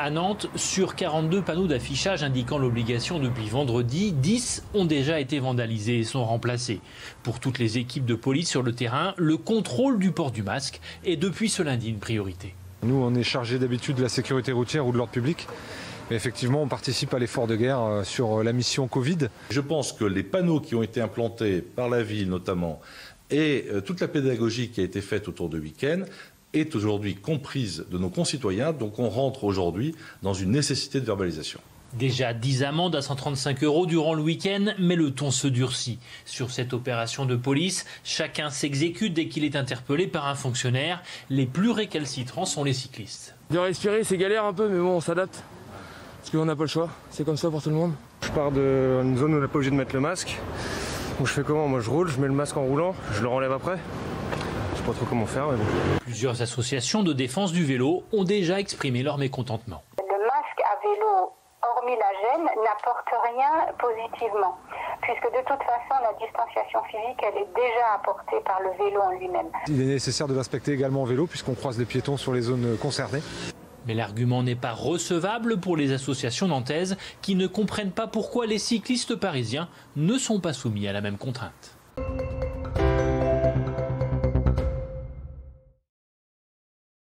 À Nantes, sur 42 panneaux d'affichage indiquant l'obligation depuis vendredi, 10 ont déjà été vandalisés et sont remplacés. Pour toutes les équipes de police sur le terrain, le contrôle du port du masque est depuis ce lundi une priorité. Nous, on est chargé d'habitude de la sécurité routière ou de l'ordre public. Mais effectivement, on participe à l'effort de guerre euh, sur la mission Covid. Je pense que les panneaux qui ont été implantés par la ville notamment et euh, toute la pédagogie qui a été faite autour de week-end est aujourd'hui comprise de nos concitoyens, donc on rentre aujourd'hui dans une nécessité de verbalisation. Déjà 10 amendes à 135 euros durant le week-end, mais le ton se durcit. Sur cette opération de police, chacun s'exécute dès qu'il est interpellé par un fonctionnaire. Les plus récalcitrants sont les cyclistes. De respirer, c'est galère un peu, mais bon, on s'adapte. Parce qu'on n'a pas le choix. C'est comme ça pour tout le monde. Je pars d'une zone où on n'est pas obligé de mettre le masque. Donc je fais comment? Moi je roule, je mets le masque en roulant, je le renlève après pas trop comment faire. Plusieurs associations de défense du vélo ont déjà exprimé leur mécontentement. Le masque à vélo, hormis la gêne, n'apporte rien positivement, puisque de toute façon, la distanciation physique, elle est déjà apportée par le vélo en lui-même. Il est nécessaire de l'inspecter également en vélo, puisqu'on croise les piétons sur les zones concernées. Mais l'argument n'est pas recevable pour les associations nantaises qui ne comprennent pas pourquoi les cyclistes parisiens ne sont pas soumis à la même contrainte.